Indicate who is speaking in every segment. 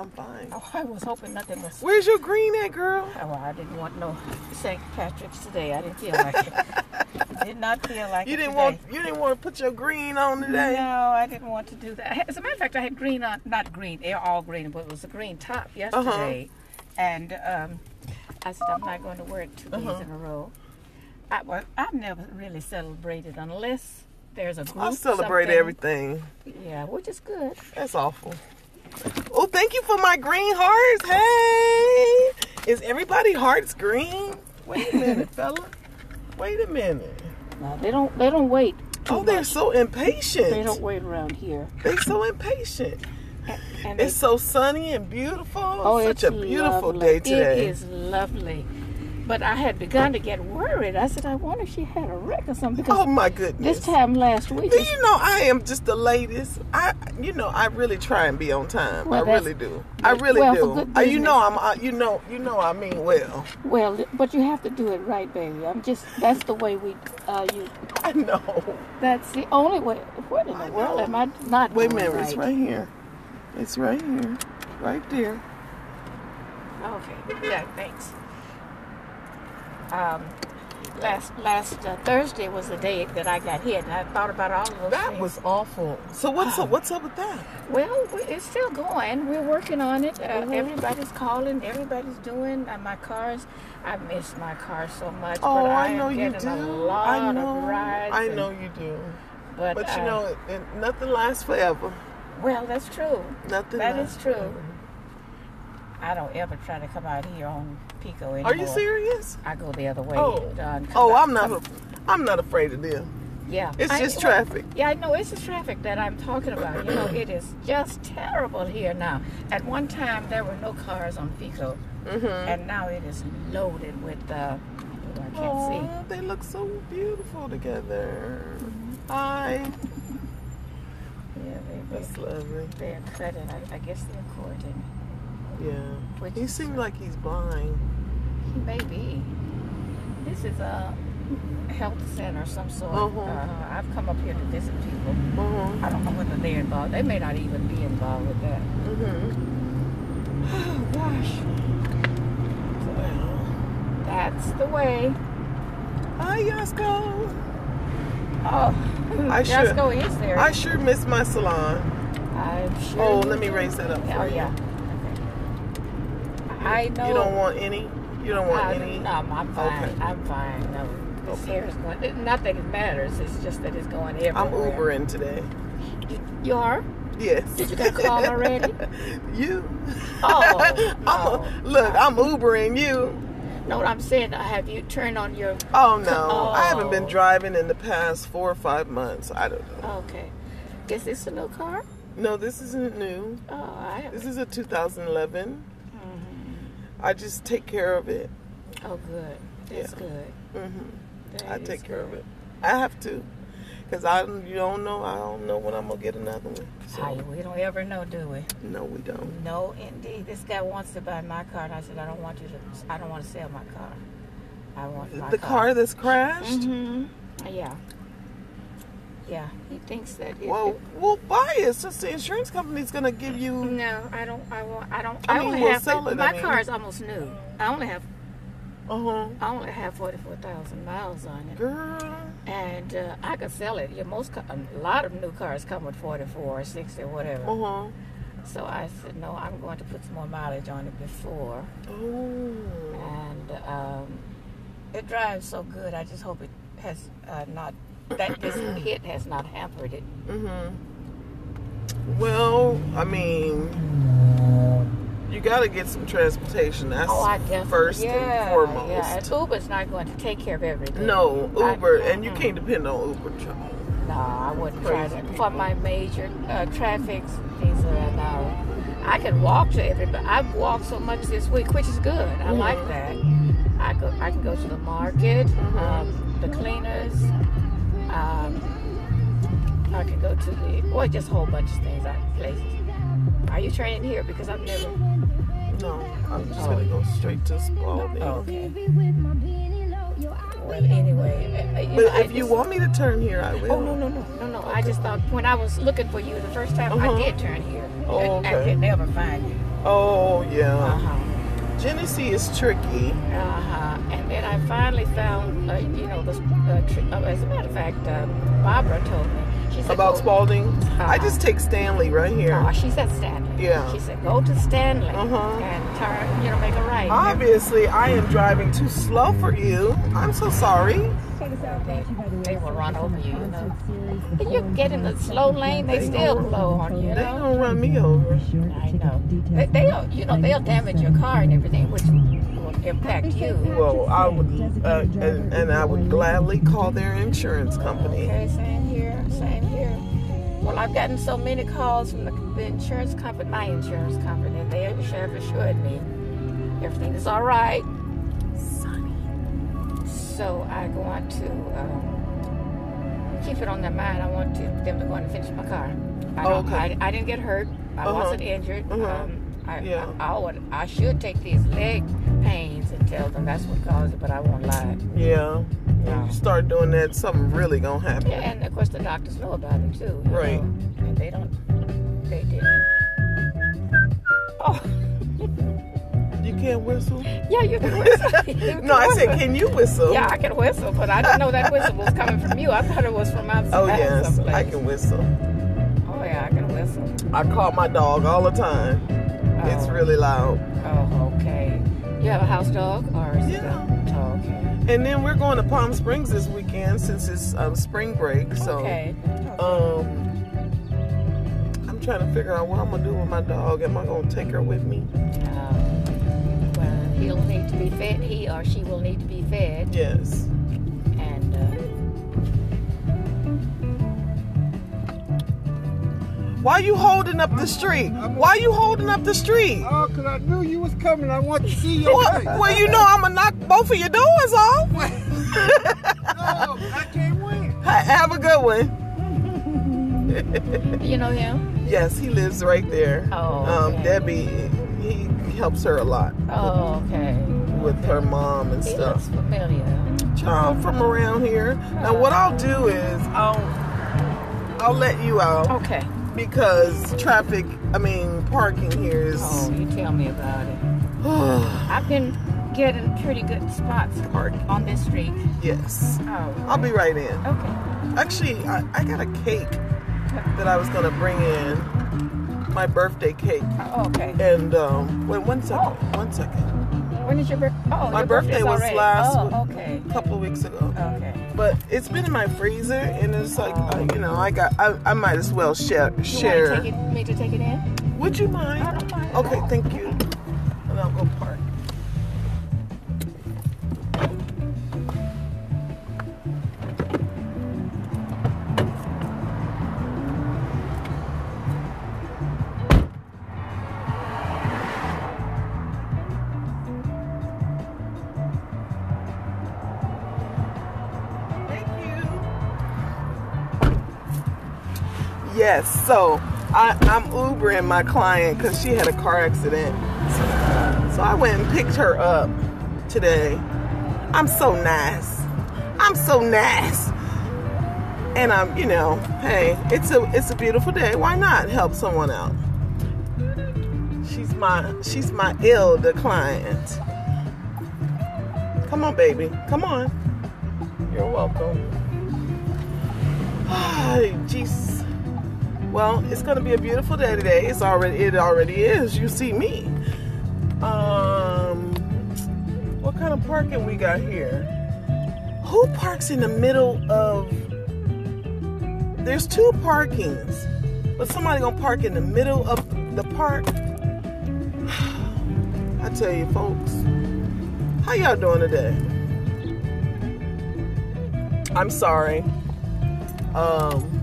Speaker 1: I'm fine.
Speaker 2: Oh, I was hoping nothing was.
Speaker 1: Where's your green at, girl?
Speaker 2: Oh, I didn't want no St. Patrick's today. I didn't feel like it. Did not feel like
Speaker 1: You
Speaker 2: it
Speaker 1: didn't
Speaker 2: today.
Speaker 1: want you didn't want to put your green on today.
Speaker 2: No, I didn't want to do that. As a matter of fact, I had green on, not green, they're all green, but it was a green top yesterday. And um, I said, I'm not going to wear it 2 days
Speaker 1: Uh-huh.
Speaker 2: in a row. I, well, I've never really celebrated unless there's a group.
Speaker 1: I celebrate
Speaker 2: something.
Speaker 1: everything.
Speaker 2: Yeah, which is good.
Speaker 1: That's awful. Oh, thank you for my green hearts. Hey, is everybody hearts green? Wait a minute, fella. Wait a minute.
Speaker 2: No, they don't. They don't wait.
Speaker 1: Oh, they're
Speaker 2: much.
Speaker 1: so impatient.
Speaker 2: They don't wait around here.
Speaker 1: They're so impatient.
Speaker 2: And
Speaker 1: It's
Speaker 2: they-
Speaker 1: so sunny and beautiful.
Speaker 2: Oh,
Speaker 1: Such
Speaker 2: it's
Speaker 1: a beautiful
Speaker 2: lovely.
Speaker 1: day today.
Speaker 2: It is lovely. But I had begun to get worried. I said, I wonder if she had a wreck or something. Because
Speaker 1: Oh my goodness.
Speaker 2: this time last week,
Speaker 1: Do you know I am just the latest? I, you know, I really try and be on time.
Speaker 2: Well,
Speaker 1: I really do. I really
Speaker 2: well,
Speaker 1: do. Uh, you know, I'm.
Speaker 2: business.
Speaker 1: Uh, you know, you know, I mean well.
Speaker 2: well, but you have to do it right, baby. I'm just, that's the way we, uh, you,
Speaker 1: I know.
Speaker 2: that's the only way. What in the world am I not
Speaker 1: Wait a minute.
Speaker 2: right?
Speaker 1: It's right here. It's right here. Right there.
Speaker 2: Okay, yeah, thanks. Um, last last uh, Thursday was the day that I got hit, and I thought about all of those
Speaker 1: That
Speaker 2: things.
Speaker 1: was awful. So what's up? What's up with that?
Speaker 2: Well, we- it's still going. We're working on it. Uh,
Speaker 1: Mhm.
Speaker 2: Everybody's calling. Everybody's doing. Uh, my cars. I miss my car so much.
Speaker 1: Oh,
Speaker 2: but I,
Speaker 1: I know you do. I know. I
Speaker 2: and-
Speaker 1: know you do.
Speaker 2: But,
Speaker 1: But you
Speaker 2: uh,
Speaker 1: know, it, it, nothing lasts forever.
Speaker 2: well, that's true.
Speaker 1: Nothing.
Speaker 2: That
Speaker 1: lasts
Speaker 2: is true.
Speaker 1: forever.
Speaker 2: I don't ever try to come out here on Pico anymore.
Speaker 1: Are you serious?
Speaker 2: I go the other way.
Speaker 1: Oh. Oh, I'm not.
Speaker 2: come-
Speaker 1: I'm not afraid of them.
Speaker 2: Yeah.
Speaker 1: It's
Speaker 2: I-
Speaker 1: just
Speaker 2: well,
Speaker 1: traffic.
Speaker 2: Yeah, I know it's the traffic that I'm talking about. You know, it is just terrible here now. At one time, there were no cars on Pico,
Speaker 1: Mm-hmm.
Speaker 2: and now it is loaded with. Uh, oh, I can't see.
Speaker 1: They look so beautiful together. Hi.
Speaker 2: Yeah, they,
Speaker 1: That's lovely.
Speaker 2: they're cutting. I, I guess they're courting.
Speaker 1: Yeah.
Speaker 2: Which
Speaker 1: He seems like he's blind.
Speaker 2: He may be. This is a health center of some sort.
Speaker 1: Uh-huh.
Speaker 2: Uh, I've come up here to visit people.
Speaker 1: Uh-huh.
Speaker 2: I don't know whether they're involved. They may not even be involved with that.
Speaker 1: Mm-hmm.
Speaker 2: Oh gosh.
Speaker 1: Well,
Speaker 2: That's the way.
Speaker 1: hi, Yasko.
Speaker 2: Oh,
Speaker 1: I sure-
Speaker 2: is there.
Speaker 1: I sure miss my salon.
Speaker 2: I'm sure.
Speaker 1: Oh, let me raise that up
Speaker 2: Oh
Speaker 1: for you.
Speaker 2: yeah. I know.
Speaker 1: You don't want any? You don't want
Speaker 2: I-
Speaker 1: any?
Speaker 2: No, I'm fine.
Speaker 1: Okay.
Speaker 2: I'm fine. No, this
Speaker 1: Okay.
Speaker 2: hair is going. it- Not that it matters. It's just that it's going everywhere.
Speaker 1: I'm Ubering today.
Speaker 2: You, you are?
Speaker 1: Yes.
Speaker 2: Did you get a call already?
Speaker 1: you.
Speaker 2: Oh,
Speaker 1: I'm
Speaker 2: no.
Speaker 1: a, look, I'm Ubering you.
Speaker 2: No, what I'm saying, have you turned on your?
Speaker 1: Oh no, oh. I haven't been
Speaker 2: Oh.
Speaker 1: driving in the past four or five months. I don't know.
Speaker 2: Okay. Is this a new car?
Speaker 1: No, this isn't new.
Speaker 2: Oh, I.
Speaker 1: This is a 2011. I just take care of it.
Speaker 2: Oh, good. That's
Speaker 1: Yeah.
Speaker 2: good.
Speaker 1: hmm
Speaker 2: That
Speaker 1: I take care of it. I have to, cause I don't- you don't know. I don't know when I'm gonna get another one. So,
Speaker 2: Aye, we don't ever know, do we?
Speaker 1: no, we don't.
Speaker 2: No, indeed. This guy wants to buy my car, and I said, I don't want you to. I don't want to sell my car. I want my
Speaker 1: The car that's crashed.
Speaker 2: hmm Yeah. Yeah. He thinks that. It,
Speaker 1: Well, well, buy it. Just the insurance company's gonna give you.
Speaker 2: no, I don't. I won't. I don't.
Speaker 1: I
Speaker 2: I,
Speaker 1: mean,
Speaker 2: only
Speaker 1: we'll
Speaker 2: have.
Speaker 1: sell it, I
Speaker 2: my
Speaker 1: mean.
Speaker 2: car is almost new. I only have.
Speaker 1: Uh huh.
Speaker 2: I only have forty four thousand miles on it,
Speaker 1: Girl.
Speaker 2: and uh, I could sell it. Yeah, most a lot of new cars come with 44 or 60 or whatever.
Speaker 1: Uh huh.
Speaker 2: So I said, no, I'm going to put some more mileage on it before.
Speaker 1: Oh.
Speaker 2: And um, it drives so good. I just hope it has uh, not, that this hit has not hampered it.
Speaker 1: Mhm. Well, I mean, you got to get some transportation. That's
Speaker 2: Oh, I
Speaker 1: first
Speaker 2: yeah,
Speaker 1: and foremost.
Speaker 2: Yeah, and Uber's not going to take care of everything.
Speaker 1: No,
Speaker 2: I-
Speaker 1: Uber, and you
Speaker 2: mm-mm.
Speaker 1: can't depend on Uber. child.
Speaker 2: No, I wouldn't try that.
Speaker 1: people.
Speaker 2: For my major uh, traffic, things that now. I can walk to everybody. I've walked so much this week, which is good. I like
Speaker 1: Mhm.
Speaker 2: that. I go. I can go to the market, um, the cleaners. Um, I can go to the well, just a whole bunch of things. I places. Are you training here? Because I've never.
Speaker 1: No, I'm just
Speaker 2: Oh.
Speaker 1: gonna go straight to Spaulding.
Speaker 2: Oh, okay. Well, anyway, uh,
Speaker 1: But
Speaker 2: know, I
Speaker 1: if you want me to turn here, I will.
Speaker 2: Oh no no no no no! I just thought when I was looking for you the first time,
Speaker 1: Uh-huh.
Speaker 2: I did turn here.
Speaker 1: Oh,
Speaker 2: and I
Speaker 1: okay.
Speaker 2: could never find you.
Speaker 1: Oh yeah.
Speaker 2: Uh huh.
Speaker 1: Genesee is tricky.
Speaker 2: Uh huh. And then I finally found, uh, you know, the. Uh, uh, as a matter of fact, uh, Barbara told me. She said
Speaker 1: About Spaulding, I
Speaker 2: Uh-huh.
Speaker 1: just take Stanley right here.
Speaker 2: Oh, she said Stanley.
Speaker 1: Yeah.
Speaker 2: She said go to Stanley
Speaker 1: Uh-huh.
Speaker 2: and turn, you know, make a right.
Speaker 1: Obviously, I am driving too slow for you. I'm so sorry.
Speaker 2: They, they will run over you, you know. And you get in the slow lane, they still blow on you, you
Speaker 1: They
Speaker 2: know.
Speaker 1: gonna run me over.
Speaker 2: I know. They, they'll, you know, they'll damage your car and everything, which will impact you.
Speaker 1: Well, I would, uh, and, and I would gladly call their insurance company.
Speaker 2: Okay, same here, same here. Well, I've gotten so many calls from the, the insurance company, my insurance company, and they have assured me everything is all right. So I want to um, keep it on their mind. I want to, them to go in and finish my car. I, don't,
Speaker 1: Okay.
Speaker 2: I, I didn't get hurt. I
Speaker 1: Uh-huh.
Speaker 2: wasn't injured.
Speaker 1: Uh-huh.
Speaker 2: Um, I,
Speaker 1: Yeah.
Speaker 2: I, I, would, I should take these leg pains and tell them that's what caused it, but I won't lie.
Speaker 1: Yeah. When you start doing that, something really gonna happen.
Speaker 2: Yeah, and of course the doctors know about it too.
Speaker 1: Right.
Speaker 2: know, and they don't. They didn't. Oh,
Speaker 1: can't whistle?
Speaker 2: yeah, you can whistle. You can
Speaker 1: No, I said, can you whistle?
Speaker 2: Yeah, I can whistle, but I didn't know that whistle was coming from you. I thought it was from outside.
Speaker 1: Oh yes,
Speaker 2: someplace.
Speaker 1: I can whistle.
Speaker 2: Oh yeah, I can whistle.
Speaker 1: I call my dog all the time. It's
Speaker 2: Oh.
Speaker 1: really loud.
Speaker 2: Oh, okay. You have a house dog, or is it
Speaker 1: Yeah.
Speaker 2: a? Oh, okay.
Speaker 1: And then we're going to Palm Springs this weekend since it's um, spring break. So
Speaker 2: Okay.
Speaker 1: um, I'm trying to figure out what I'm gonna do with my dog. Am I gonna take her with me?
Speaker 2: Well, he'll need to be fed. He or she will need to be fed,
Speaker 1: Yes.
Speaker 2: and. Uh,
Speaker 1: Why you holding up the street? Why you holding up the street?
Speaker 3: Oh, because I knew you was coming. I want to see your
Speaker 1: Well,
Speaker 3: face.
Speaker 1: well, you know I'm gonna knock both of your doors off.
Speaker 3: No, I can't win.
Speaker 1: Have a good one.
Speaker 2: you know him?
Speaker 1: Yes, he lives right there.
Speaker 2: Oh,
Speaker 1: Um. Debbie, he helps her a lot
Speaker 2: Oh, okay.
Speaker 1: with her mom and
Speaker 2: He
Speaker 1: stuff.
Speaker 2: looks familiar.
Speaker 1: Child from around here. Now, what I'll do is I'll I'll let you out
Speaker 2: Okay.
Speaker 1: because traffic. I mean, parking here is.
Speaker 2: Oh, you tell me about it. I've been getting pretty good spots
Speaker 1: Park.
Speaker 2: on this street.
Speaker 1: yes.
Speaker 2: Oh.
Speaker 1: I'll be right in.
Speaker 2: Okay.
Speaker 1: Actually, I, I got a cake that I was gonna bring in. My birthday cake.
Speaker 2: Oh, okay.
Speaker 1: And um, wait one second. One second.
Speaker 2: When is your birthday? Oh,
Speaker 1: My
Speaker 2: your
Speaker 1: birthday was
Speaker 2: already.
Speaker 1: last
Speaker 2: Oh,
Speaker 1: week.
Speaker 2: okay.
Speaker 1: A couple of weeks ago.
Speaker 2: Okay.
Speaker 1: But it's been in my freezer, and it's like I, you know, I got. I, I might as well share.
Speaker 2: You
Speaker 1: Share.
Speaker 2: want to take it, me to take it in?
Speaker 1: Would you mind?
Speaker 2: I don't mind.
Speaker 1: Okay, thank you. And I'll go park. Yes, so I, I'm Ubering my client because she had a car accident. So, I went and picked her up today. I'm so nice. I'm so nice. And I'm, you know, hey, it's a it's a beautiful day. Why not help someone out? She's my she's my elder client. Come on, baby. Come on. You're welcome. Jeez. Well, it's gonna be a beautiful day today. It's already it already is. You see me. Um what kind of parking we got here? Who parks in the middle of there's two parkings, but somebody gonna park in the middle of the park. I tell you, folks, how y'all doing today? I'm sorry. Um,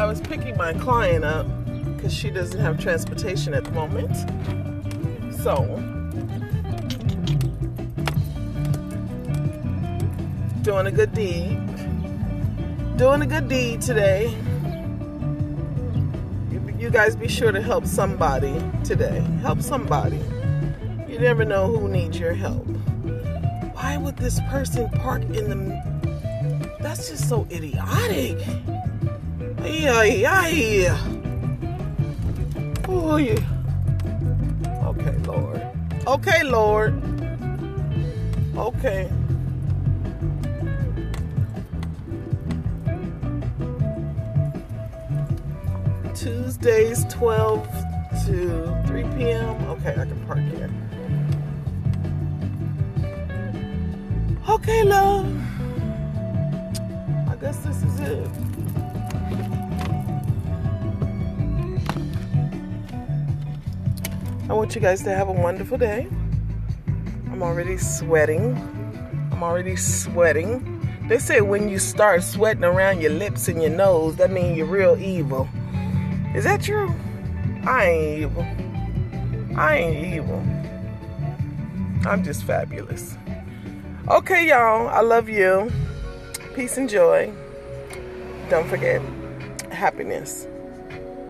Speaker 1: I was picking my client up because she doesn't have transportation at the moment. So, doing a good deed. Doing a good deed today. You, guys be sure to help somebody today. Help somebody. You never know who needs your help. Why would this person park in the. That's just so idiotic. Yeah, yeah, yeah. Oh, yeah. Okay, Lord. Okay, Lord. Okay. Tuesdays, 12 to 3 p.m. Okay, I can park here. Okay, love. I guess this is it. I want you guys to have a wonderful day. I'm already sweating. I'm already sweating. They say when you start sweating around your lips and your nose, that means you're real evil. Is that true? I ain't evil. I ain't evil. I'm just fabulous. Okay, y'all. I love you. Peace and joy. Don't forget happiness.